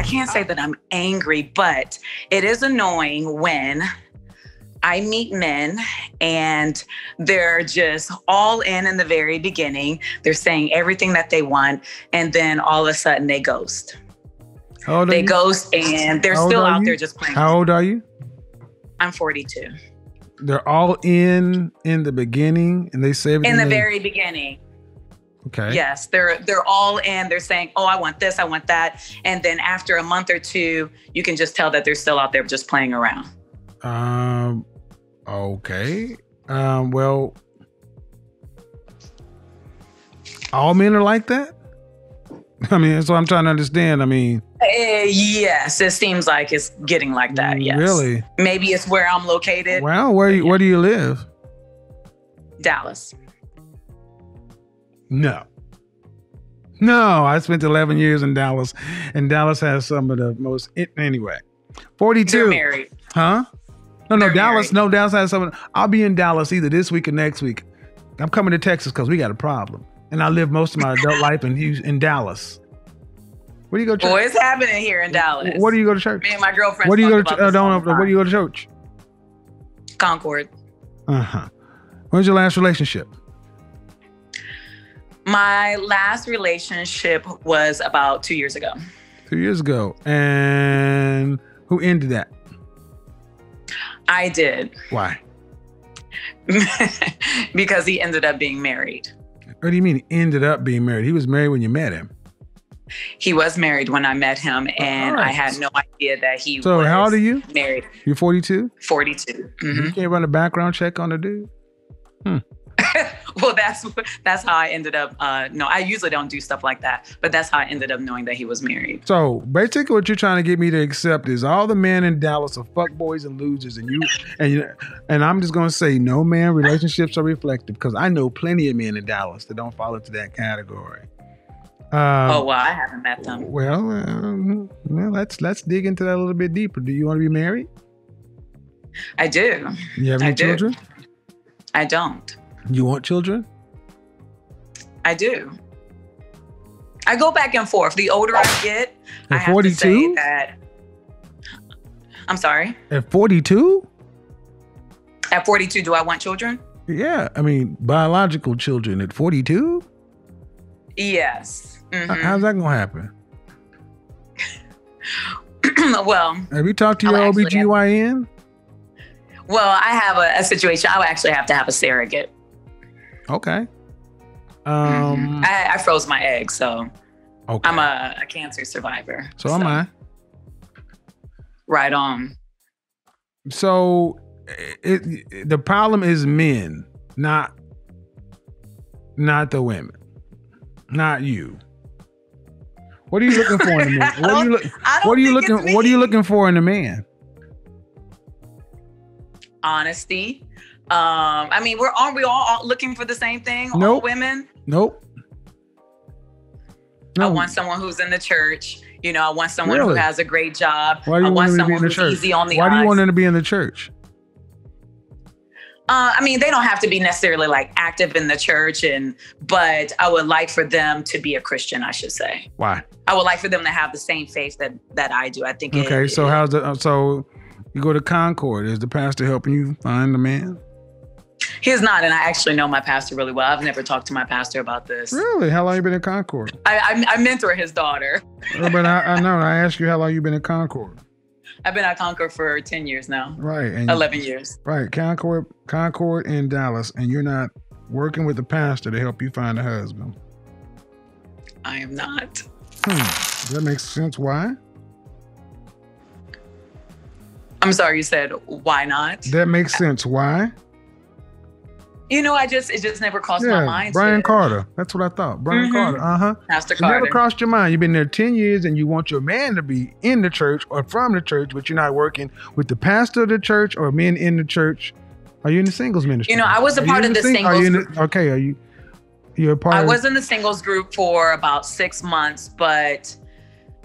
I can't say that I'm angry, but it is annoying when I meet men and they're just all in in the very beginning. They're saying everything that they want, and then all of a sudden they ghost. How old are They you? ghost and they're still out you? there just playing. How old are you? I'm 42. They're all in in the beginning, and they say In the they- very beginning. Okay. Yes, they're they're all in. They're saying, "Oh, I want this, I want that," and then after a month or two, you can just tell that they're still out there just playing around. Um. Okay. Um. Well, all men are like that. I mean, that's what I'm trying to understand. I mean, Uh, yes, it seems like it's getting like that. Yes, really. Maybe it's where I'm located, Well, where you, where do you live? Dallas. No. No, I spent 11 years in Dallas, and Dallas has some of the most. Anyway, 42. They're married. Huh? No, no, They're Dallas. married. No, Dallas has something. I'll be in Dallas either this week or next week. I'm coming to Texas because we got a problem, and I live most of my adult life in in Dallas. Where do you go to church? Boy, it's happening here in Dallas. Where do you go to church? Me and my girlfriend. Where do you go to? Uh, don't, where do you go to church? Concord. Uh huh. When's your last relationship? My last relationship was about two years ago. Two years ago, and who ended that? I did Why? because he ended up being married. What do you mean he ended up being married? He was married when you met him. He was married when I met him, and alright. I had no idea that he So was how old are you? married. You're 42. 42. You Mhm. can't run a background check on the dude. well, that's that's how I ended up. Uh, no, I usually don't do stuff like that, but that's how I ended up knowing that he was married. So basically, what you're trying to get me to accept is all the men in Dallas are fuckboys and losers, and you and you, and I'm just gonna say no man relationships are reflective because I know plenty of men in Dallas that don't fall into that category. Um, oh well, I haven't met them. well, um, well, let's let's dig into that a little bit deeper. Do you want to be married? I do. You have I any do. children? I don't. You want children? I do. I go back and forth. The older I get, I At have to say 42? that. I'm sorry. At 42? At 42, do I want children? Yeah, I mean biological children at 42. Yes. Mhm. How's that gonna happen? well, Have you talked to your I'll have- OBGYN? well, I have a, a situation. I would actually have to have a surrogate. Okay. Mhm. Um. I, I froze my egg, so okay. I'm a, a cancer survivor. so am I. Right on. So it, it the problem is men, not not the women, not you. What are you looking for in a man? What are you look, What are you looking What are you looking for in a man? Honesty. Um, I mean, we're aren't we all, looking for the same thing? All women. Nope. I want someone who's in the church. You know, I want someone Really? who has a great job. Why do I you want want them to be in someone the who's church? easy on the Why do you want them to be in the church? Uh, I mean, they don't have to be necessarily like active in the church, and but I would like for them to be a Christian. I should say. Why? I would like for them to have the same faith that that I do. I think. it- Okay, so it- how's the uh, so you go to Concord? Is the pastor helping you find the man? He's not, and I actually know my pastor really well. I've never talked to my pastor about this. Really? How long you been in Concord? I, I, I mentor his daughter. But I, I know. I asked you how long you been in Concord. I've been at Concord for ten years now, Right. And eleven years. Right, Concord, Concord, in Dallas, and you're not working with the pastor to help you find a husband. I am not. Hmm. Does that make sense? Why? I'm sorry. You said why not? That makes sense. Why? You know, I just it just never crossed my mind. Bryan Carter. That's what I thought. Bryan Mhm. Carter. Uh huh. Pastor It never crossed your mind. You've been there ten years, and you want your man to be in the church or from the church, but you're not working with the pastor of the church or men in the church. Are you in the singles ministry? You know, I was a Are part of the sing- are you singles the- okay, are you? You're a part. I of, was in the singles group for about six months, but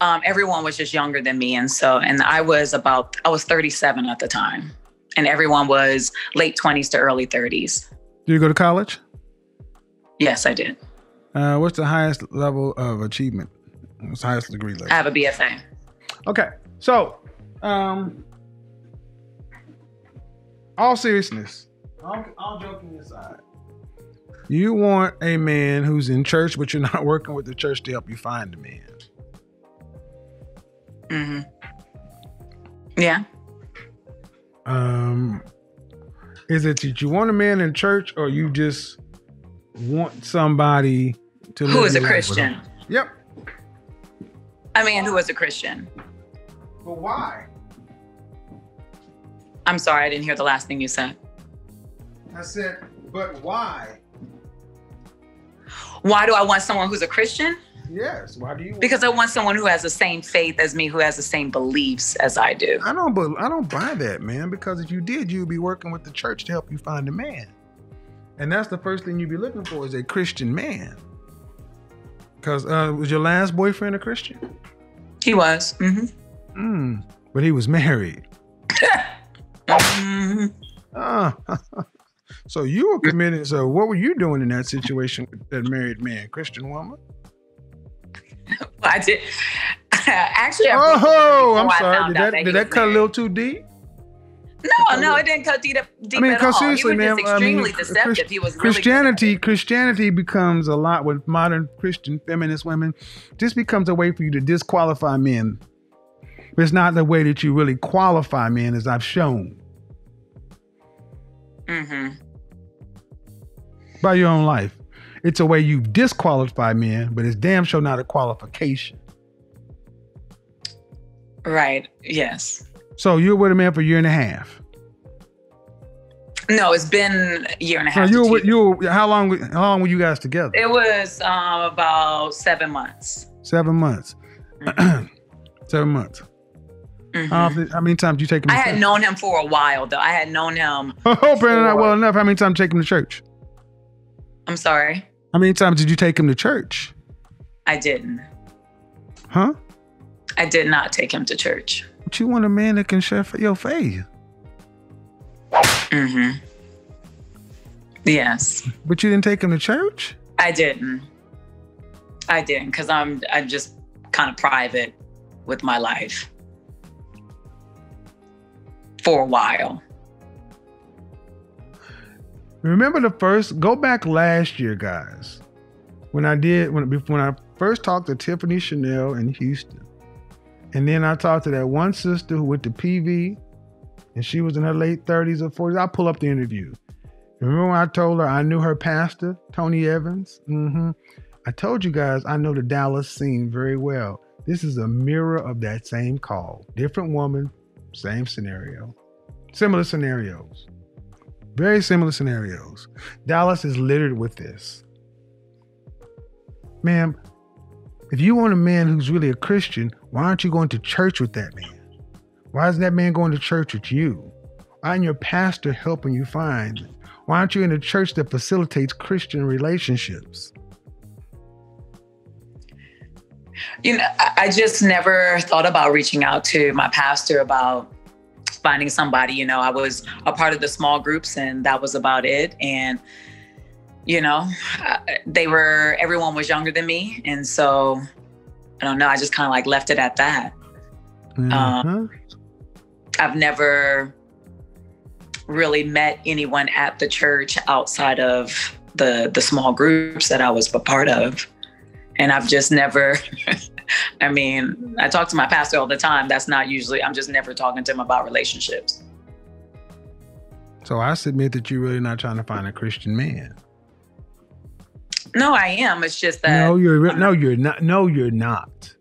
um, everyone was just younger than me, and so and I was about I was 37 at the time, and everyone was late 20s to early 30s. Do you go to college? Yes, I did. Uh, what's the highest level of achievement? What's the highest degree level? I have a BFA. Okay, so um, all seriousness, all, all joking aside, you want a man who's in church, but you're not working with the church to help you find a man. Mm-hmm. Yeah. Um, is it that you want a man in church, or you just want somebody to Who live a your life with Christian? Yep. I mean, who is a Christian? But why? I'm sorry, I didn't hear the last thing you said. I said, but why? Why do I want someone who's a Christian? Yes. Why do you? Because I want someone who has the same faith as me, who has the same beliefs as I do. I don't. But I don't buy that, man. Because if you did, you'd be working with the church to help you find a man, and that's the first thing you'd be looking for is a Christian man. Because uh, was your last boyfriend a Christian? He was. hmm Mm, but he was married. hmm Ah. so you were committed. So what were you doing in that situation with that married man, Christian woman? I did. Actually, I with him Oh, I'm I sorry. Did out that did that cut a little too deep? No, no, it didn't cut deep, deep I mean, at all. because seriously, he was man, just I mean, extremely deceptive. he was really Christianity, it. Christianity becomes a lot with modern Christian feminist women. Just becomes a way for you to disqualify men. It's not the way that you really qualify men, as I've shown Mm-hmm. by your own life. It's a way you disqualify men, but it's damn sure not a qualification. Right. Yes. So you're with a man for a year and a half. No, it's been a year and a So half. you were with, you were, how long how long were you guys together? It was um, about seven months. Seven months. Seven months. Mhm. How, how many times did you take him? I had church? known him for a while, though. I had known him. Oh, apparently not Four. well enough. How many times did you take him to church? I'm sorry, How many times did you take him to church? I didn't. Huh? I did not take him to church. But you want a man that can share your faith. Mm hmm Yes, But you didn't take him to church? I didn't. I didn't because I'm I'm just kind of private with my life for a while. Remember the first go back last year, guys. When I did when when I first talked to Tiffany Chanel in Houston. And then I talked to that one sister who went to PV and she was in her late 30s or 40s. I'll pull up the interview. Remember when I told her I knew her pastor, Tony Evans? Mm-hmm. I told you guys I know the Dallas scene very well. This is a mirror of that same call. Different woman, same scenario. Similar scenarios. Very similar scenarios. Dallas is littered with this. Ma'am, if you want a man who's really a Christian, why aren't you going to church with that man? Why isn't that man going to church with you? Why isn't your pastor helping you find? Why aren't you in a church that facilitates Christian relationships? You know, I I just never thought about reaching out to my pastor about finding somebody. You know, I was a part of the small groups, and that was about it. And you know, they were everyone was younger than me, and so I don't know. I just kind of like left it at that. Uh-huh. I've never really met anyone at the church outside of the the small groups that I was a part of. And I've just never I mean, I talk to my pastor all the time. That's not usually I'm just never talking to him about relationships. So I submit that you're really not trying to find a Christian man. No, I am. It's just that no, you're re- no, you're not. No, you're not.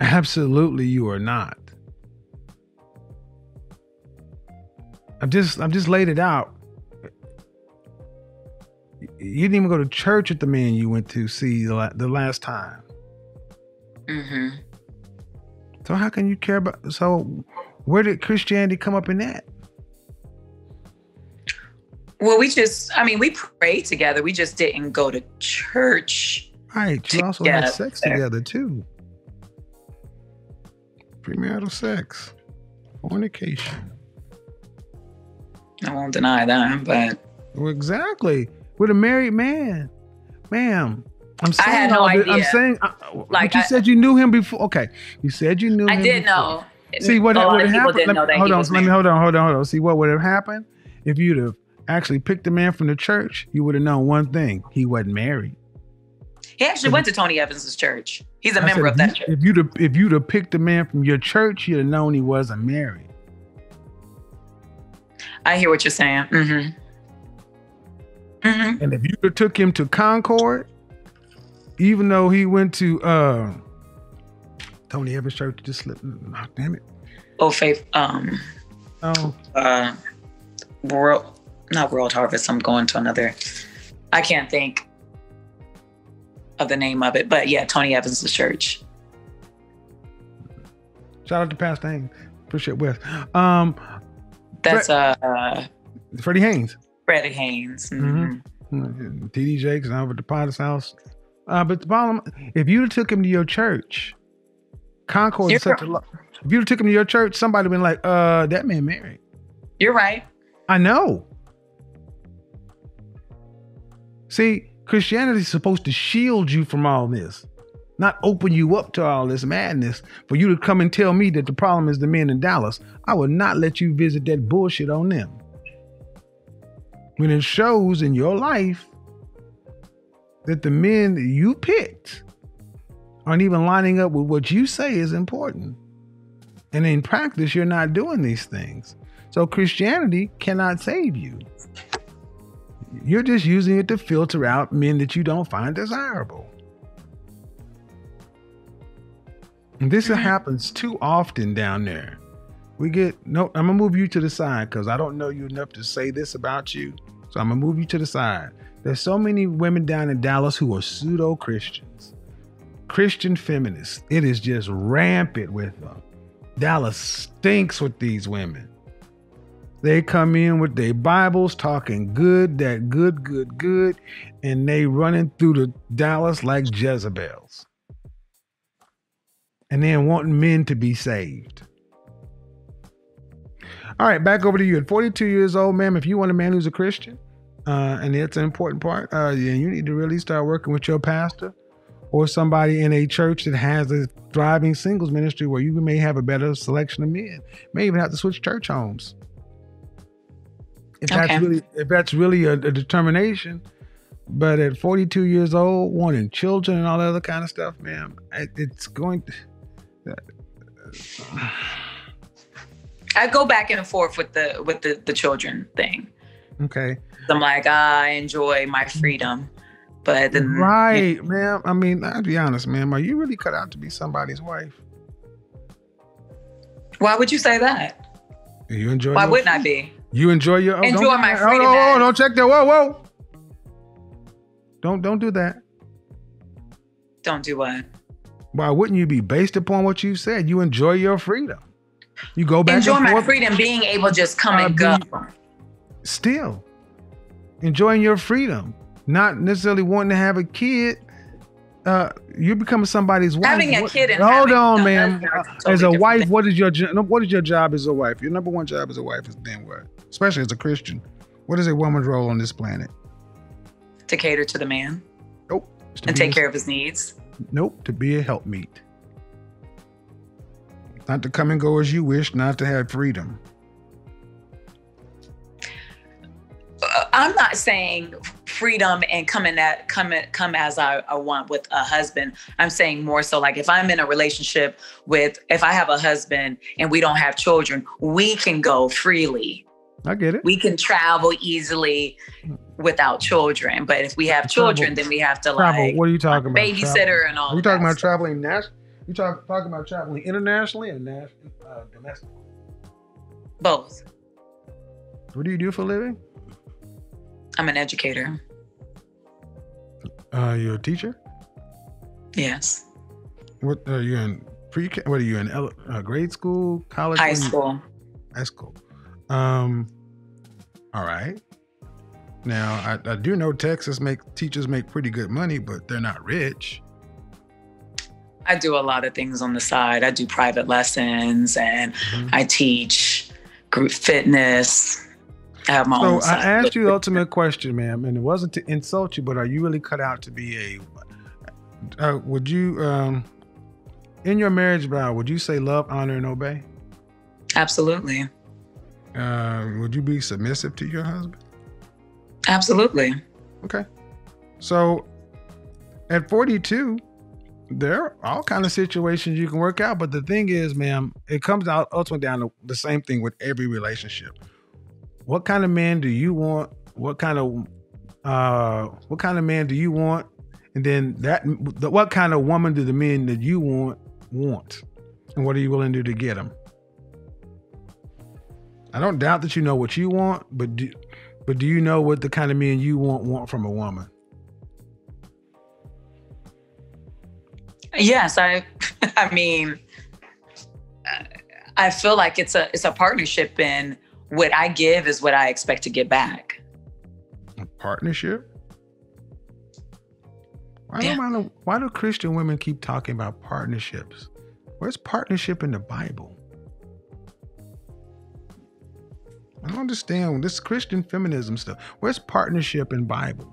Absolutely, you are not. I've just, I've just laid it out. You didn't even go to church with the man you went to see the, la- the last time. Mm-hmm. So how can you care about? So where did Christianity come up in that? Well, we just I mean, we prayed together. We just didn't go to church. Right. You also had sex together too. Premarital sex, fornication. I won't deny that, but Well, exactly. With a married man, ma'am. I'm saying I had no idea. I'm saying, uh, Like, you I- said, you knew him before. Okay, you said you knew. I him did before. know. See what would have happened? Let- hold on, let me hold on, hold on, hold on. See what would have happened if you'd have actually picked the man from the church. You would have known one thing: he wasn't married. He actually went to Tony Evans's church. He's a I member said, of that if church. if you'd have, if you'd have picked a man from your church, you'd have known he wasn't married. I hear what you're saying. Mm-hmm. Mm-hmm. And if you took him to Concord, even though he went to uh, Tony Evans Church, just slipped. Oh, damn it! Oh, faith. Um. Oh, Uh. World. Not World Harvest. I'm going to another. I can't think of the name of it, but yeah, Tony Evans's church. shout out to Pastor Haynes. Appreciate Wes. Um, That's uh, Freddie Haynes. Freddie Haynes. Mhm. Mhm. TD Jakes and over at the Potter's house. Uh, but the bottom, if you'd took him to your church, Concord You're is such a right. lot. If you'd took him to your church, somebody would been like, uh, that man married. You're right. I know. See, Christianity is supposed to shield you from all this, not open you up to all this madness. For you to come and tell me that the problem is the men in Dallas, I will not let you visit that bullshit on them. When it shows in your life that the men that you picked aren't even lining up with what you say is important. And in practice, you're not doing these things. So Christianity cannot save you. You're just using it to filter out men that you don't find desirable. And this mm-hmm. happens too often down there. We get no, I'm gonna move you to the side because I don't know you enough to say this about you. So I'm gonna move you to the side. There's so many women down in Dallas who are pseudo Christians, Christian feminists. It is just rampant with them. Dallas stinks with these women. They come in with their Bibles talking good, that good, good, good, and they running through the Dallas like Jezebels. And then wanting men to be saved. All right, back over to you. At 42 years old, ma'am, if you want a man who's a Christian, uh, and it's an important part, uh, yeah, you need to really start working with your pastor or somebody in a church that has a thriving singles ministry where you may have a better selection of men. May even have to switch church homes. If that's really if that's really a, a determination, but at 42 years old, wanting children and all that other kind of stuff, man, it- it's going. To I go back and forth with the with the the children thing. Okay, I'm like, I enjoy my freedom, but then right, man. I mean, I'll be honest, man. Are you really cut out to be somebody's wife? Why would you say that? You enjoy. Why wouldn't I be? You enjoy your oh, Enjoy don't- my freedom, hold on, man. don't check that. Whoa, whoa. Don't don't do that. Don't do what? Why wouldn't you be based upon what you said? You enjoy your freedom. You go back Enjoy my freedom, being able to just come Uh, and go. Still enjoying your freedom, not necessarily wanting to have a kid. Uh, you're becoming somebody's wife. Having a What- kid and hold on, ma'am. Uh, totally as a wife, things. what is your what is your job as a wife? Your number one job as a wife is then what? Especially as a Christian, what is a woman's role on this planet? to cater to the man Nope. And take his- care of his needs. Nope, to be a helpmeet. Not to come and go as you wish, not to have freedom. I'm not saying freedom and coming at come at, come as I, I want with a husband. I'm saying more so like if I'm in a relationship with if I have a husband and we don't have children, we can go freely. I get it. We can travel easily without children. But if we have Travel- children, then we have to Travel. like What are you talking about? babysitter Travel. and all. Are you talking that about stuff. traveling national? You talk, talking about traveling internationally or national, uh, domestic? Both. What do you do for a living? I'm an educator. Uh, you're a teacher. Yes. What are you in pre? What are you in? ele- Uh, grade school, college, High What are you- school. High school. Um. All right. Now I, I do know Texas make teachers make pretty good money, but they're not rich. I do a lot of things on the side. I do private lessons and Mhm. I teach group fitness. I have my So own I asked you the ultimate question, ma'am, and it wasn't to insult you, but are you really cut out to be a uh, would you um in your marriage vow would you say love honor and obey? Absolutely. uh would you be submissive to your husband? Absolutely. okay. So at 42 there are all kind of situations you can work out but the thing is ma'am it comes out ultimately down to the same thing with every relationship what kind of man do you want? What kind of uh what kind of man do you want? And then that the, what kind of woman do the men that you want want? And what are you willing to do to get them i don't doubt that you know what you want but do but do you know what the kind of men you want want from a woman? Yes, I. I mean, I feel like it's a it's a partnership, and what I give is what I expect to get back. A partnership? Why, Yeah. do, why, do, why do christian women keep talking about partnerships? Where's partnership in the bible? I don't understand this christian feminism stuff. Where's partnership in bible?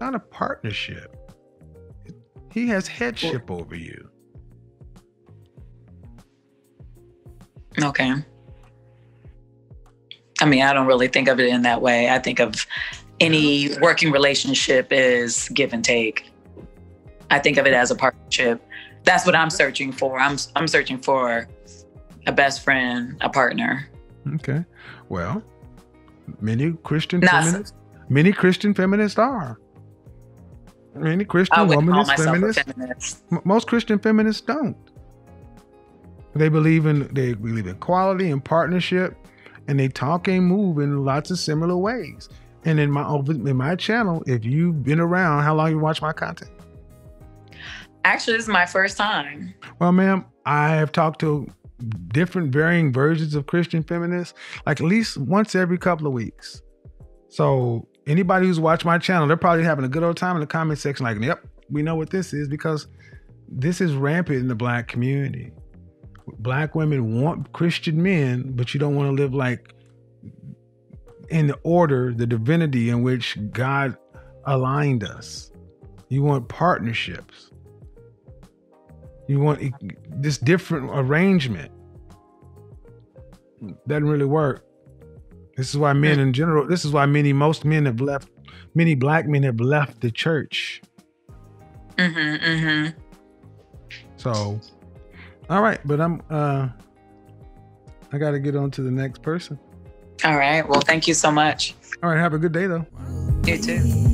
Not a partnership. He has headship over you. Okay. I mean, I don't really think of it in that way. I think of any working relationship is give and take. I think of it as a partnership. That's what I'm searching for. I'm I'm searching for a best friend, a partner. okay well many christian Not- feminists many christian feminists are many christian womanist feminists feminist. Most Christian feminists don't. They believe in they believe in equality and partnership, and they talk and move in lots of similar ways. And in my in my channel, if you've been around, how long you watch my content? Actually, this is my first time. Well, ma'am, I have talked to different varying versions of Christian feminists, like at least once every couple of weeks. So anybody who's watched my channel, they're probably having a good old time in the comment section, like, yep, we know what this is because this is rampant in the black community. Black women want Christian men, but you don't want to live like in the order, the divinity in which God aligned us. You want partnerships. You want this different arrangement. Doesn't really work. This is why men in general, this is why many, most men have left, many black men have left the church. Mm-hmm, mm-hmm. So, all right, but I'm, uh, I got to get on to the next person. All right. Well, thank you so much. All right, have a good day though. You too.